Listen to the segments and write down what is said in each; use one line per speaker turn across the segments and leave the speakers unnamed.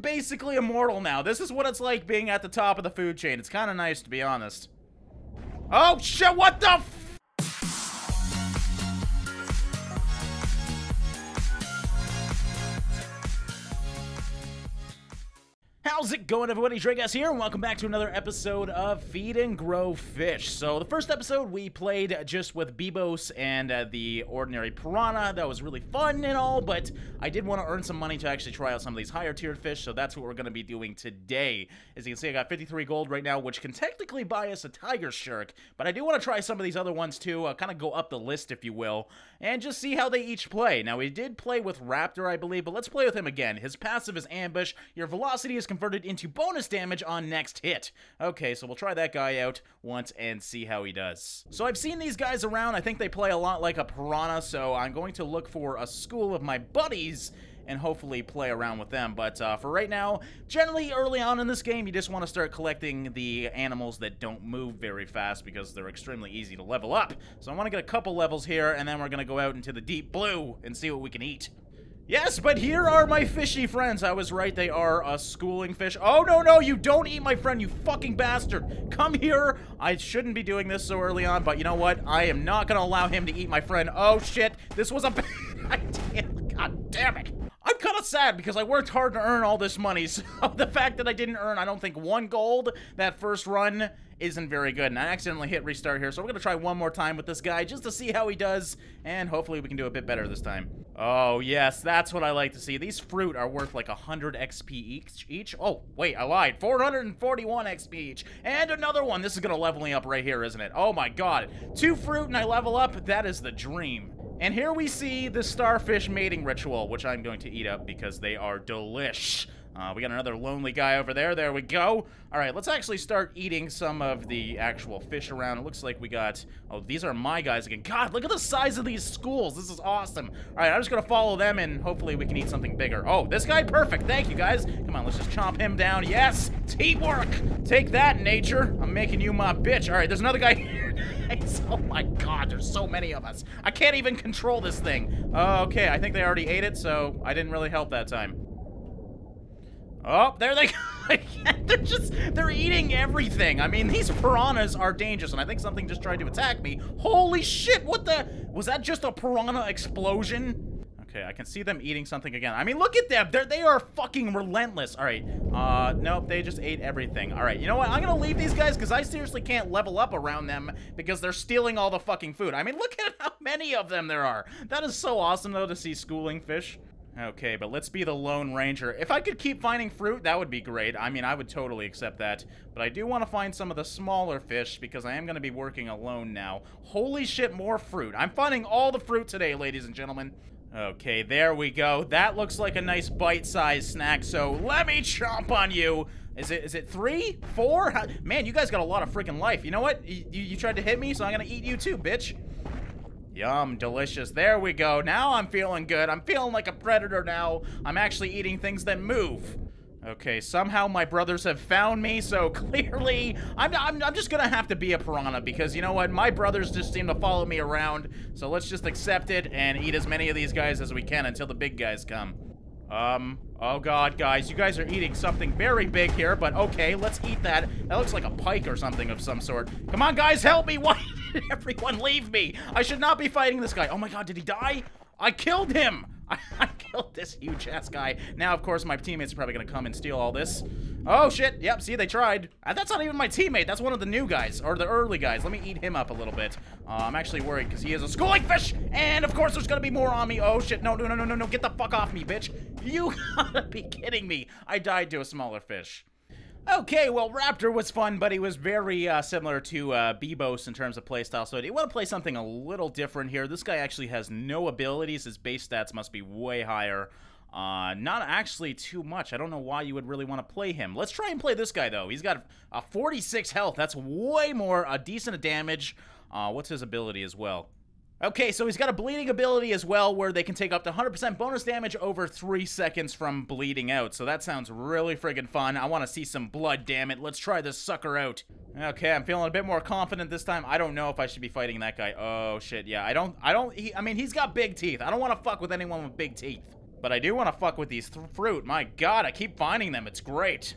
Basically immortal now. This is what it's like being at the top of the food chain. It's kind of nice, to be honest. Oh, shit, what the How's it going, everybody? Draegast here, and welcome back to another episode of Feed and Grow Fish. So, the first episode we played just with Bibos and uh, the ordinary piranha. That was really fun and all, but I did want to earn some money to actually try out some of these higher tiered fish, so that's what we're going to be doing today. As you can see, I got 53 gold right now, which can technically buy us a tiger shark, but I do want to try some of these other ones too, uh, kind of go up the list, if you will, and just see how they each play. Now, we did play with Raptor, I believe, but let's play with him again. His passive is Ambush. Your velocity is converted into bonus damage on next hit. Okay, so we'll try that guy out once and see how he does. So I've seen these guys around. I think they play a lot like a piranha, so I'm going to look for a school of my buddies and hopefully play around with them. But uh, for right now, generally early on in this game, you just want to start collecting the animals that don't move very fast because they're extremely easy to level up. So I want to get a couple levels here, and then we're going to go out into the deep blue and see what we can eat. Yes, but here are my fishy friends. I was right, they are a schooling fish. Oh, no, no, you don't eat my friend, you fucking bastard. Come here. I shouldn't be doing this so early on, but you know what? I am not going to allow him to eat my friend. Oh, shit. This was a bad idea. God damn it. Of sad because I worked hard to earn all this money, so the fact that I didn't earn, I don't think, one gold that first run isn't very good. And I accidentally hit restart here, so we're going to try one more time with this guy just to see how he does, and hopefully we can do a bit better this time. Oh, yes, that's what I like to see. These fruit are worth like 100 XP each. each. Oh, wait, I lied. 441 XP each. And another one. This is going to level me up right here, isn't it? Oh, my God. Two fruit and I level up. That is the dream. And here we see the starfish mating ritual, which I'm going to eat up because they are delish. Uh, we got another lonely guy over there. There we go. All right, let's actually start eating some of the actual fish around. It looks like we got... Oh, these are my guys again. God, look at the size of these schools. This is awesome. All right, I'm just going to follow them, and hopefully we can eat something bigger. Oh, this guy? Perfect. Thank you, guys. Come on, let's just chomp him down. Yes! Teamwork! Take that, nature. I'm making you my bitch. All right, there's another guy here. oh my god, there's so many of us. I can't even control this thing. Uh, okay, I think they already ate it, so I didn't really help that time. Oh, there they go. they're just, they're eating everything. I mean, these piranhas are dangerous, and I think something just tried to attack me. Holy shit, what the? Was that just a piranha explosion? Okay, I can see them eating something again. I mean, look at them. They're, they are fucking relentless. All right. Uh, nope, they just ate everything. All right, you know what? I'm going to leave these guys because I seriously can't level up around them because they're stealing all the fucking food. I mean, look at how many of them there are. That is so awesome, though, to see schooling fish. Okay, but let's be the Lone Ranger. If I could keep finding fruit, that would be great. I mean, I would totally accept that. But I do want to find some of the smaller fish because I am going to be working alone now. Holy shit, more fruit. I'm finding all the fruit today, ladies and gentlemen. Okay, there we go. That looks like a nice bite-sized snack, so let me chomp on you. Is it is it three? Four? Man, you guys got a lot of freaking life. You know what? You, you tried to hit me, so I'm to eat you too, bitch. Yum, delicious. There we go. Now I'm feeling good. I'm feeling like a predator now. I'm actually eating things that move. Okay, somehow my brothers have found me, so clearly I'm, I'm, I'm just gonna have to be a piranha because you know what? My brothers just seem to follow me around, so let's just accept it and eat as many of these guys as we can until the big guys come. Um, oh god, guys, you guys are eating something very big here, but okay, let's eat that. That looks like a pike or something of some sort. Come on, guys, help me! Why did everyone leave me? I should not be fighting this guy. Oh my god, did he die? I killed him! I, I killed this huge ass guy. Now, of course, my teammates are probably gonna come and steal all this. Oh, shit. Yep, see, they tried. Uh, that's not even my teammate. That's one of the new guys, or the early guys. Let me eat him up a little bit. Uh, I'm actually worried because he is a schooling fish, and of course there's gonna be more on me. Oh, shit. No, no, no, no, no, no. Get the fuck off me, bitch. You gotta be kidding me. I died to a smaller fish. Okay, well, Raptor was fun, but he was very uh, similar to uh, Bibos in terms of playstyle. So, do you want to play something a little different here? This guy actually has no abilities. His base stats must be way higher. Uh, not actually too much. I don't know why you would really want to play him. Let's try and play this guy, though. He's got a 46 health. That's way more, a decent of damage. Uh, what's his ability as well? Okay, so he's got a bleeding ability as well where they can take up to 100% bonus damage over 3 seconds from bleeding out. So that sounds really friggin' fun. I want to see some blood, damn it. Let's try this sucker out. Okay, I'm feeling a bit more confident this time. I don't know if I should be fighting that guy. Oh, shit, yeah. I don't, I don't, he, I mean, he's got big teeth. I don't want to fuck with anyone with big teeth. But I do want to fuck with these th fruit. My god, I keep finding them. It's great.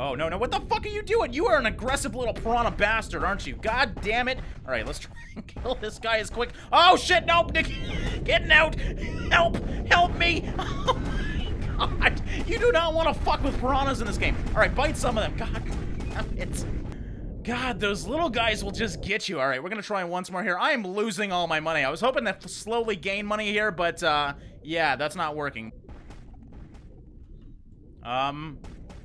Oh, no, no, what the fuck are you doing? You are an aggressive little piranha bastard, aren't you? God damn it. All right, let's try and kill this guy as quick. Oh, shit, nope, Nick, getting out. Help, help me. Oh, my God. You do not want to fuck with piranhas in this game. All right, bite some of them. God damn it. God, those little guys will just get you. All right, we're going to try once more here. I am losing all my money. I was hoping to slowly gain money here, but, uh, yeah, that's not working. Um,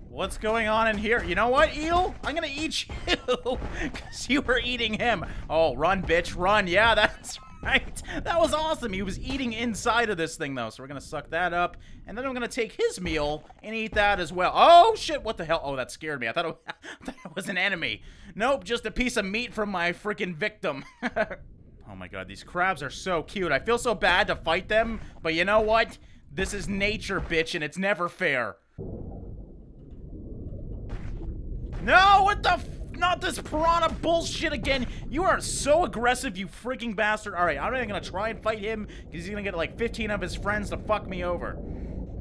What's going on in here? You know what, Eel? I'm gonna eat you, because you were eating him. Oh, run, bitch, run. Yeah, that's right. That was awesome. He was eating inside of this thing, though, so we're gonna suck that up, and then I'm gonna take his meal and eat that as well. Oh, shit, what the hell? Oh, that scared me. I thought it, I thought it was an enemy. Nope, just a piece of meat from my freaking victim. oh my god, these crabs are so cute. I feel so bad to fight them, but you know what? This is nature, bitch, and it's never fair. No, what the not this piranha bullshit again. You are so aggressive, you freaking bastard. All right, I'm not even gonna try and fight him because he's gonna get like 15 of his friends to fuck me over.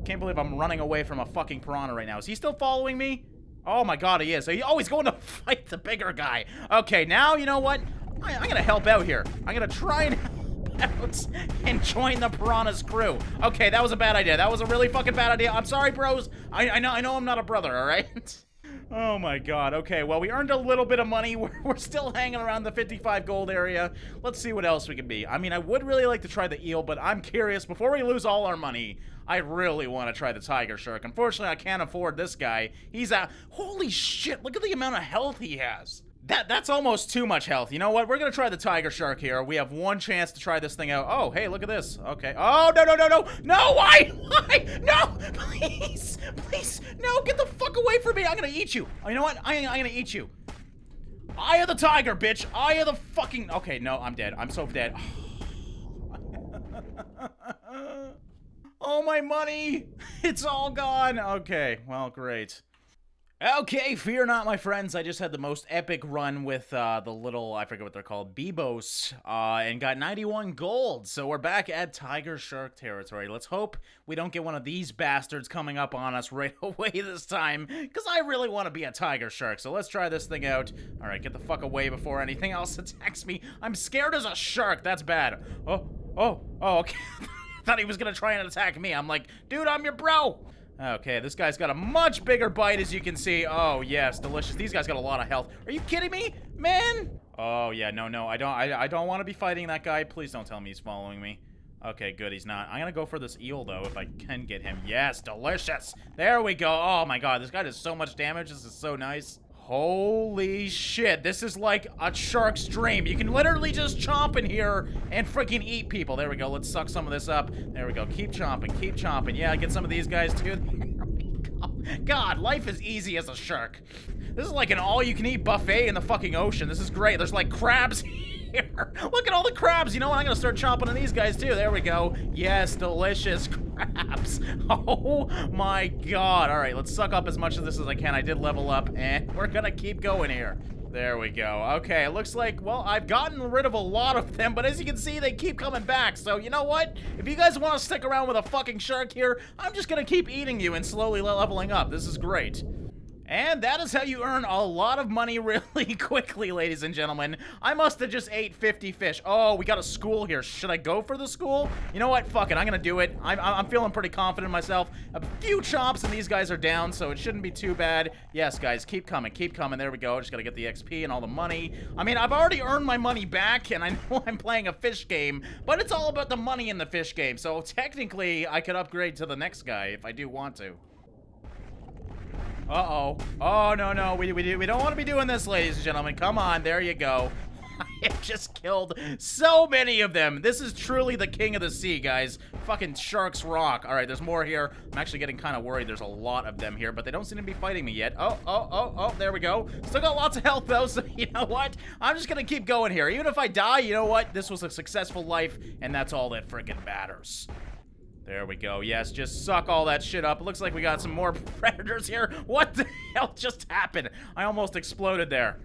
Can't believe I'm running away from a fucking piranha right now. Is he still following me? Oh my god, he is. Oh, he's going to fight the bigger guy. Okay, now, you know what? I, I'm gonna help out here. I'm gonna try and help out and join the piranha's crew. Okay, that was a bad idea. That was a really fucking bad idea. I'm sorry, bros. I, I know, I know I'm not a brother, all right? Oh my god. Okay, well, we earned a little bit of money. We're, we're, still hanging around the 55 gold area. Let's see what else we can be. I mean, I would really like to try the eel, but I'm curious. Before we lose all our money, I really want to try the tiger shark. Unfortunately, I can't afford this guy. He's a... Holy shit, look at the amount of health he has. That That's almost too much health. You know what? We're to try the tiger shark here. We have one chance to try this thing out. Oh, hey, look at this. Okay. Oh, no, no, no, no. No, why? Why? No, please. Please. No, get the fuck away from me. I'm to eat you. You know what? I, I'm to eat you. Eye of the tiger, bitch. Eye of the fucking... Okay, no, I'm dead. I'm so dead. oh, my money. It's all gone. Okay, well, great. Okay, fear not, my friends. I just had the most epic run with uh, the little, I forget what they're called, Bibos, uh, and got 91 gold. So we're back at Tiger Shark territory. Let's hope we don't get one of these bastards coming up on us right away this time, because I really want to be a Tiger Shark. So let's try this thing out. All right, get the fuck away before anything else attacks me. I'm scared as a shark. That's bad. Oh, oh, oh, okay. thought he was going to try and attack me. I'm like, dude, I'm your bro. Okay, this guy's got a much bigger bite, as you can see. Oh, yes, delicious. These guys got a lot of health. Are you kidding me, man? Oh, yeah, no, no, I don't, I, I don't want to be fighting that guy. Please don't tell me he's following me. Okay, good, he's not. I'm gonna go for this eel, though, if I can get him. Yes, delicious. There we go. Oh, my God, this guy does so much damage. This is so nice. Holy shit, this is like a shark's dream. You can literally just chomp in here and freaking eat people. There we go, let's suck some of this up. There we go, keep chomping, keep chomping. Yeah, get some of these guys too. God, life is easy as a shark. This is like an all-you-can-eat buffet in the fucking ocean. This is great. There's like crabs here. Look at all the crabs. You know what? I'm gonna start chomping on these guys too. There we go. Yes, delicious crabs. Oh my god. All right, let's suck up as much of this as I can. I did level up, and we're gonna keep going here. There we go. Okay, it looks like, well, I've gotten rid of a lot of them, but as you can see, they keep coming back. So, you know what? If you guys want to stick around with a fucking shark here, I'm just gonna keep eating you and slowly leveling up. This is great. And that is how you earn a lot of money really quickly, ladies and gentlemen. I must have just ate 50 fish. Oh, we got a school here. Should I go for the school? You know what? Fuck it. I'm gonna do it. I'm, I'm feeling pretty confident myself. A few chops and these guys are down, so it shouldn't be too bad. Yes, guys, keep coming. Keep coming. There we go. Just gotta get the XP and all the money. I mean, I've already earned my money back, and I know I'm playing a fish game, but it's all about the money in the fish game. So technically, I could upgrade to the next guy if I do want to. Uh-oh. Oh, no, no. We, we, we don't want to be doing this, ladies and gentlemen. Come on. There you go. I just killed so many of them. This is truly the king of the sea, guys. Fucking sharks rock. All right, there's more here. I'm actually getting kind of worried. There's a lot of them here, but they don't seem to be fighting me yet. Oh, oh, oh, oh, there we go. Still got lots of health, though, so you know what? I'm just going to keep going here. Even if I die, you know what? This was a successful life, and that's all that freaking matters. There we go. Yes, just suck all that shit up. Looks like we got some more predators here. What the hell just happened? I almost exploded there.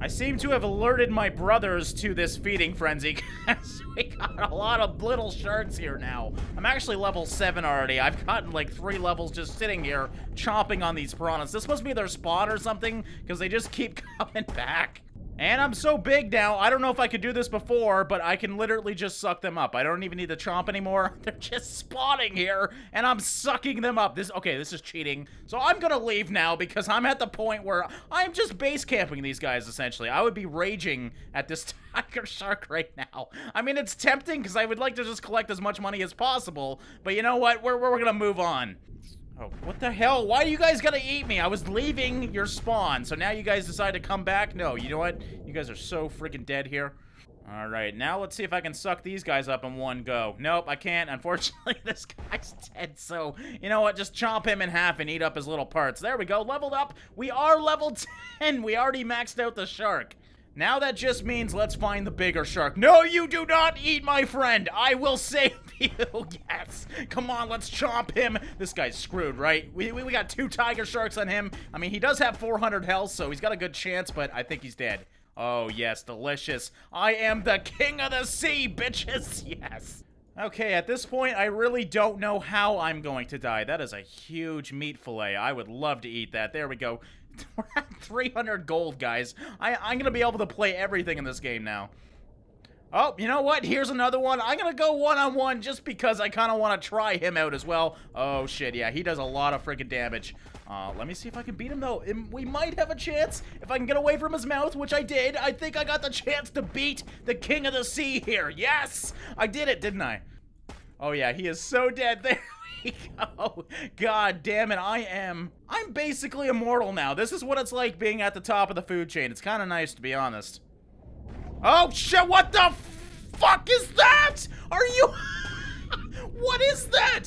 I seem to have alerted my brothers to this feeding frenzy because we got a lot of little sharks here now. I'm actually level 7 already. I've gotten like 3 levels just sitting here chomping on these piranhas. This must be their spawn or something because they just keep coming back. And I'm so big now, I don't know if I could do this before, but I can literally just suck them up. I don't even need to chomp anymore. They're just spawning here, and I'm sucking them up. This Okay, this is cheating. So I'm gonna leave now because I'm at the point where I'm just base camping these guys, essentially. I would be raging at this tiger shark right now. I mean, it's tempting because I would like to just collect as much money as possible, but you know what? We're, we're gonna move on. Oh, what the hell? Why are you guys gonna eat me? I was leaving your spawn, so now you guys decide to come back? No, you know what? You guys are so freaking dead here. Alright, now let's see if I can suck these guys up in one go. Nope, I can't. Unfortunately, this guy's dead, so you know what? Just chomp him in half and eat up his little parts. There we go, leveled up. We are level 10. We already maxed out the shark. Now that just means let's find the bigger shark. No, you do not eat my friend. I will save you. yes. Come on, let's chomp him. This guy's screwed, right? We, we, we got two tiger sharks on him. I mean, he does have 400 health, so he's got a good chance, but I think he's dead. Oh, yes, delicious. I am the king of the sea, bitches. Yes. Okay, at this point, I really don't know how I'm going to die. That is a huge meat fillet. I would love to eat that. There we go. We're at 300 gold, guys. I, I'm gonna be able to play everything in this game now. Oh, you know what? Here's another one. I'm gonna go one-on-one -on -one just because I kind of want to try him out as well. Oh, shit, yeah, he does a lot of freaking damage. Uh, let me see if I can beat him, though. We might have a chance if I can get away from his mouth, which I did. I think I got the chance to beat the King of the Sea here. Yes! I did it, didn't I? Oh, yeah, he is so dead there. go. Oh, god damn it, I am... I'm basically immortal now. This is what it's like being at the top of the food chain. It's kind of nice, to be honest. Oh, shit, what the fuck is that? Are you... what is that?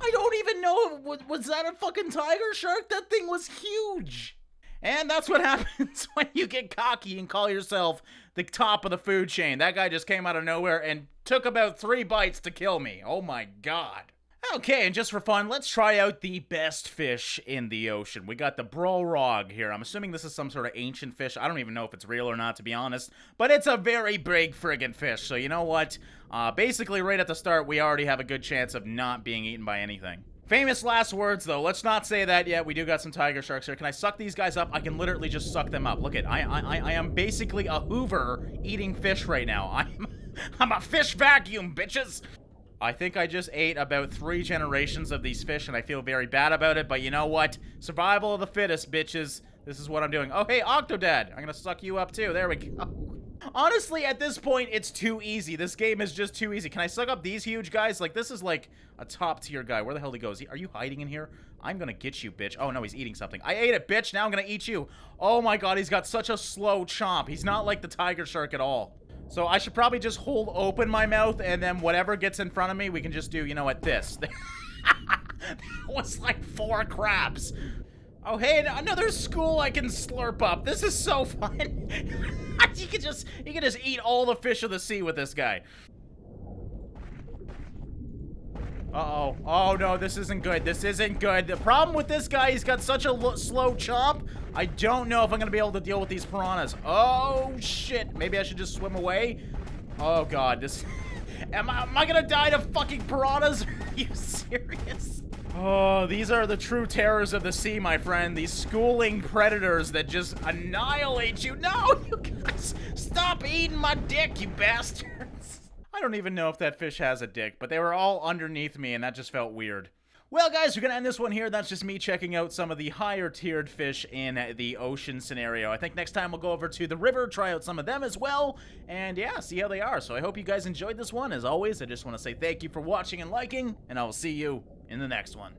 I don't even know. Was that a fucking tiger shark? That thing was huge. And that's what happens when you get cocky and call yourself the top of the food chain. That guy just came out of nowhere and took about three bites to kill me. Oh my god. Okay, and just for fun, let's try out the best fish in the ocean. We got the Brolrog here. I'm assuming this is some sort of ancient fish. I don't even know if it's real or not, to be honest. But it's a very big friggin' fish, so you know what? Uh, basically, right at the start, we already have a good chance of not being eaten by anything. Famous last words, though. Let's not say that yet. We do got some tiger sharks here. Can I suck these guys up? I can literally just suck them up. Look at, I, I, I am basically a Hoover eating fish right now. I'm, I'm a fish vacuum, bitches. I think I just ate about three generations of these fish, and I feel very bad about it, but you know what? Survival of the fittest, bitches. This is what I'm doing. Oh, hey, Octodad. I'm gonna suck you up, too. There we go. Honestly, at this point, it's too easy. This game is just too easy. Can I suck up these huge guys? Like, this is like a top-tier guy. Where the hell did he go? He, are you hiding in here? I'm gonna get you, bitch. Oh, no, he's eating something. I ate it, bitch. Now I'm gonna eat you. Oh, my God. He's got such a slow chomp. He's not like the tiger shark at all. So I should probably just hold open my mouth and then whatever gets in front of me, we can just do, you know what, this. that was like four crabs. Oh, hey, another school I can slurp up. This is so fun. you can just, you can just eat all the fish of the sea with this guy. Uh-oh. Oh, no, this isn't good. This isn't good. The problem with this guy, he's got such a slow chomp. I don't know if I'm going to be able to deal with these piranhas. Oh, shit. Maybe I should just swim away. Oh, God. This... am I, am I going to die to fucking piranhas? Are you serious? Oh, these are the true terrors of the sea, my friend. These schooling predators that just annihilate you. No, you guys, stop eating my dick, you bastards. I don't even know if that fish has a dick, but they were all underneath me and that just felt weird. Well, guys, we're going to end this one here. That's just me checking out some of the higher tiered fish in the ocean scenario. I think next time we'll go over to the river, try out some of them as well, and yeah, see how they are. So I hope you guys enjoyed this one. As always, I just want to say thank you for watching and liking, and I will see you in the next one.